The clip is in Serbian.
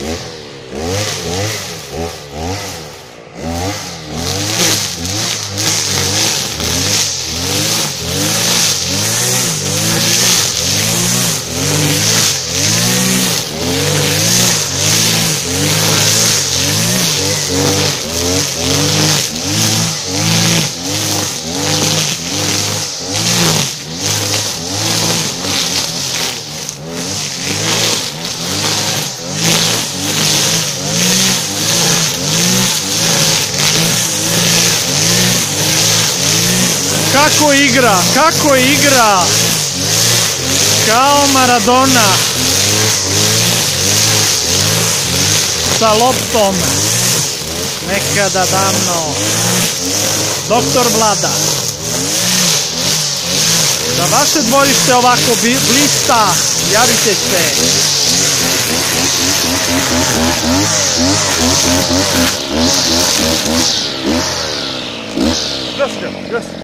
Yeah. Kako igra, kako igra. Kao Maradona. Sa loptom. Nekada davno. Doktor Vlada. Da vaše dvorište ovako blista, javite se. Göster, göster.